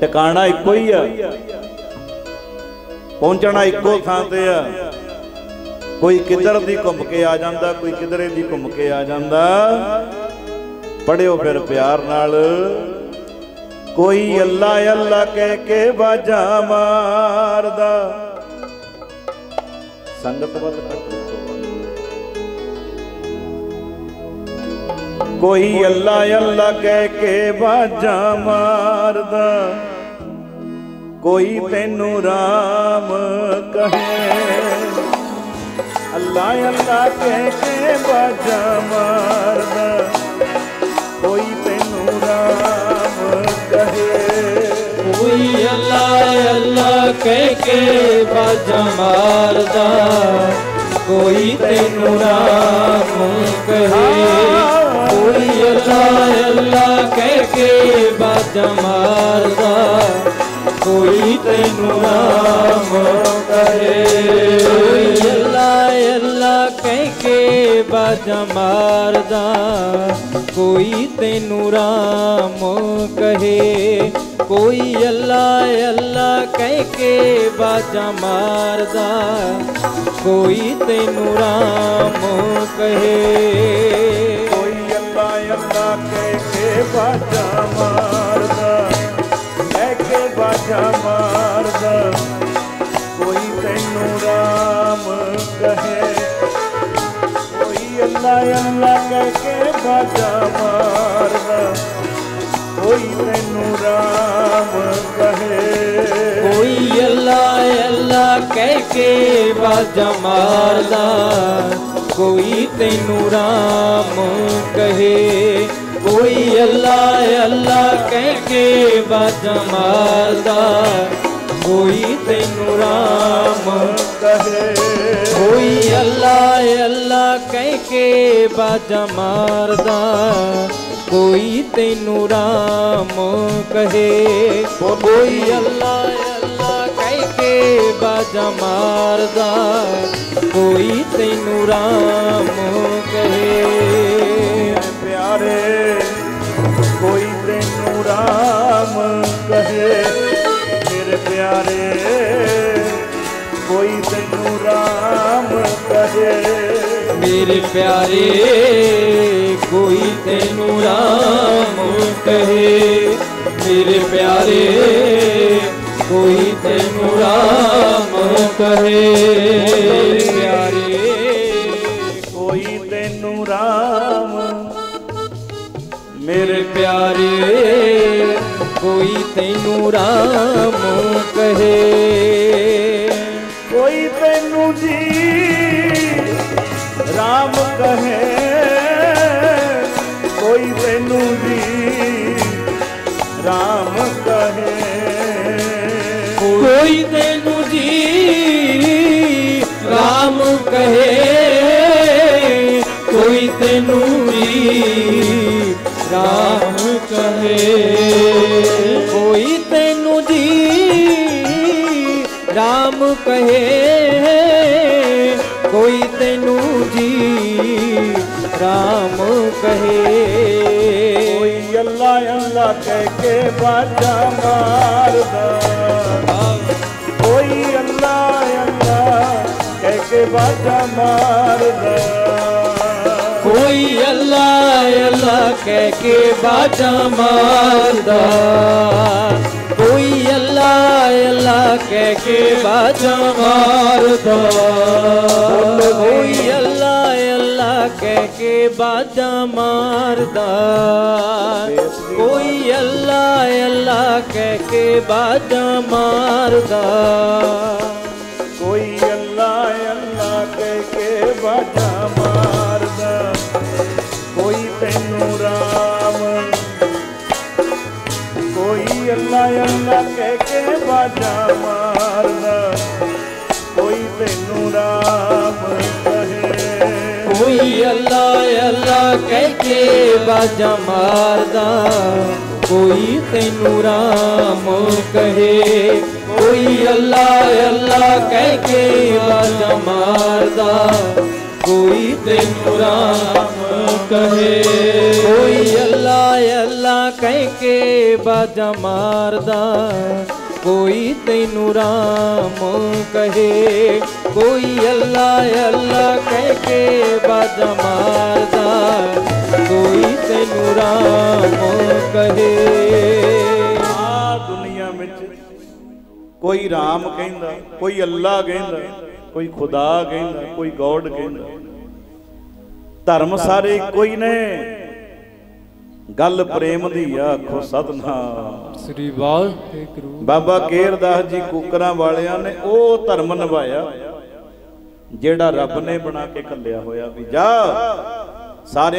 ਟਿਕਾਣਾ ਇੱਕੋ ਹੀ ਆ। ਪਹੁੰਚਣਾ ਇੱਕੋ ਥਾਂ ਤੇ ਆ। ਕੋਈ ਕਿਧਰ ਦੀ ਘੁੰਮ ਕੇ ਆ ਜਾਂਦਾ, ਕੋਈ ਕਿਧਰੇ ਦੀ ਘੁੰਮ ਕੇ ਆ ਜਾਂਦਾ। ਪੜਿਓ ਫਿਰ ਪਿਆਰ ਨਾਲ। ਕੋਈ ਅੱਲਾ ਅੱਲਾ ਕਹਿ ਕੇ ਬਾਜਾ ਮਾਰਦਾ। ਸੰਗਤ ਵੱਲ ਕੋਈ ਅੱਲਾ ਅੱਲਾ ਕਹਿ ਕੇ ਬਾਜਾ ਮਾਰਦਾ। ਕੋਈ ਤੈਨੂੰ ਰਾਮ ਕਹੇ। ਅੱਲਾ ਅੱਲਾ ਕਹਿ ਕੇ ਬਾਜਾ ਮਾਰਦਾ। ਕੋਈ ਤੈਨੂੰ ਰਾਮ ਕਹੇ। ਕੋਈ ਅੱਲਾ ਅੱਲਾ ਕਹਿ ਕੇ ਬਾਜਾ ਮਾਰਦਾ। ਕੋਈ ਤੈਨੂੰ ਰਾਮ ਕਹੇ। ਕੋਈ ਅੱਲਾ ਅੱਲਾ ਕਹਿ ਕੇ ਬਾਜਾ ਮਾਰਦਾ। ਕੋਈ ਤੈਨੂੰ ਰਾਮ ਕਹੇ। ਕੋਈ ਅੱਲਾ ਅੱਲਾ ਕਹਿ ਕੇ ਬਾਜਾ ਮਾਰਦਾ ਕੋਈ ਤੈਨੂੰ ਰਾਮ ਕਹੇ। ਕੋਈ ਅੱਲਾ ਅੱਲਾ ਕਹਿ ਕੇ ਬਾਜਾ ਮਾਰਦਾ ਕੋਈ ਤੈਨੂੰ ਰਾਮ ਕਹੇ। ਕੋਈ ਅੱਲਾ ਅੱਲਾ ਕਹਿ ਕੇ ਬਾਜਾ ਰਾਮ ਕਹੇ ਕੋਈ ਅੱਲਾ ਅੱਲਾ ਕਹਿ ਕੇ ਬਾਜਾ ਮਾਰਦਾ। ਕੋਈ ਤੈਨੂੰ ਰਾਮ ਕਹੇ। ਕੋਈ ਅੱਲਾ ਅੱਲਾ ਕਹਿ ਕੇ ਬਾਜਾ ਮਾਰਦਾ। ਕੋਈ ਤੈਨੂੰ ਰਾਮ ਕਹੇ। ਕੋਈ ਅੱਲਾ ਅੱਲਾ ਕਹਿ ਕੇ ਬਾਜਾ ਮਾਰਦਾ। ਕੋਈ ਤੈਨੂੰ ਰਾਮ ਕਹੇ ਕੋਈ ਅੱਲਾ ਅੱਲਾ ਕਹਿ ਕੇ ਬਾਜਾ ਮਾਰਦਾ ਕੋਈ ਤੈਨੂੰ ਰਾਮ ਕਹੇ ਕੋਈ ਅੱਲਾ ਅੱਲਾ ਕਹਿ ਕੇ ਬਾਜਾ ਮਾਰਦਾ ਕੋਈ ਤੈਨੂੰ ਰਾਮ ਕਹੇ ਪਿਆਰੇ ਕੋਈ ਮੇਰੇ ਪਿਆਰੇ, ਕੋਈ ਤੈਨੂੰ ਰਾਮ ਕਹੇ। ਮੇਰੇ ਪਿਆਰੇ, ਕੋਈ ਤੈਨੂੰ ਰਾਮ ਕਹੇ। ਪਿਆਰੇ, ਕੋਈ ਤੈਨੂੰ ਰਾਮ। ਮੇਰੇ ਪਿਆਰੇ, ਕੋਈ ਤੈਨੂੰ ਰਾਮ ਕਹੇ। ਰਾਮ ਕਹੇ, ਕੋਈ ਤੈਨੂੰ ਜੀ ਰਾਮ ਕਹੇ। ਕੋਈ ਤੈਨੂੰ ਜੀ ਰਾਮ ਕਹੇ, ਕੋਈ ਤੈਨੂੰ ਜੀ ਰਾਮ ਕਹੇ। ਕੋਈ ਤੈਨੂੰ ਜੀ ਰਾਮ ਕਹੇ। ਕੋਈ ਤੈਨੂੰ ਜੀ ਰਾਮ ਕਹੇ। ਕੋਈ ਅੱਲਾ ਅੱਲਾ ਕਹਿ ਕੇ ਬਾਜਾ ਮਾਰਦਾ। ਕੋਈ ਅੱਲਾ ਅੱਲਾ ਕਹਿ ਕੇ ਬਾਜਾ ਮਾਰਦਾ। ਕੋਈ ਅੱਲਾ ਅੱਲਾ ਕਹਿ ਕੇ ਬਾਜਾ ਮਾਰਦਾ। ਅੱਲਾ ਅੱਲਾ ਕਹਿ ਕੇ ਬਾਜਾ ਮਾਰਦਾ ਕੋਈ ਅੱਲਾ ਅੱਲਾ ਕਹਿ ਕੇ ਬਾਜਾ ਮਾਰਦਾ ਕੋਈ ਅੱਲਾ ਅੱਲਾ ਕਹਿ ਕੇ ਬਾਜਾ ਮਾਰਦਾ ਕੋਈ ਅੱਲਾ ਅੱਲਾ ਕਹਿ ਕੇ ਬਾਜਾ ਮਾਰਦਾ ਕੋਈ ਤੈਨੂੰ ਰਾਮ ਅੱਲਾ ਅੱਲਾ ਕਹਿ ਕੇ ਬਾਜਾ ਮਾਰਦਾ ਕੋਈ ਤੈਨੂੰ ਰਾਮ ਕਹੇ। ਕੋਈ ਅੱਲਾ ਅੱਲਾ ਕਹਿ ਕੇ ਬਾਜਾ ਮਾਰਦਾ। ਕੋਈ ਤੈਨੂੰ ਰਾਮ ਕਹੇ। ਕੋਈ ਅੱਲਾ ਅੱਲਾ ਕਹਿ ਕੇ ਬਾਜਾ ਮਾਰਦਾ। ਕੋਈ ਤੈਨੂੰ ਰਾਮ ਕਹੇ। ਕੋਈ ਕਹਿ ਕੇ ਬਾਜਾ ਮਾਰਦਾ। ਕੋਈ ਤੈਨੂੰ ਰਾਮ ਕਹੇ, ਕੋਈ ਅੱਲਾ ਅੱਲਾ ਕਹਿ ਕੇ ਬਾਜਾ ਮਾਰਦਾ। ਕੋਈ ਤੈਨੂੰ ਰਾਮ ਕਹੇ। ਆ ਦੁਨੀਆ ਵਿੱਚ ਕੋਈ ਰਾਮ ਕਹਿੰਦਾ, ਕੋਈ ਅੱਲਾ ਕਹਿੰਦਾ, ਕੋਈ ਖੁਦਾ ਕਹਿੰਦਾ, ਕੋਈ ਗੋਡ ਕਹਿੰਦਾ। ਧਰਮ ਸਾਰੇ ਇੱਕੋ ਹੀ ਨੇ। ਗੱਲ ਪ੍ਰੇਮ ਦੀ ਆਖੋ ਸਤਨਾਮ। ਸ੍ਰੀ ਵਾਹਿਗੁਰੂ ਬਾਬਾ ਕੇਰਦਾਸ ਜੀ ਕੁਕਰਾਂ ਵਾਲਿਆਂ ਨੇ ਉਹ ਧਰਮ ਨਿਭਾਇਆ ਜਿਹੜਾ ਰੱਬ ਨੇ ਬਣਾ ਕੇ ਕੱਲਿਆ ਹੋਇਆ ਵੀ ਜਾ ਸਾਰਿਆਂ